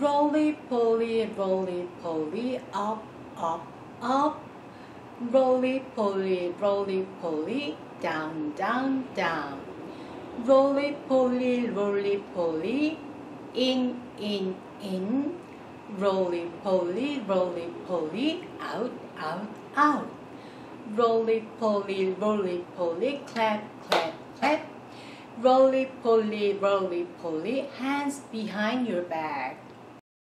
Roly poly, roly poly, up, up, up. Roly poly, roly poly, down, down, down. Roly poly, roly poly, in, in, in. Roly poly, roly poly, out, out, out. Roly poly, roly poly, clap, clap, clap. Roly poly, roly poly, hands behind your back.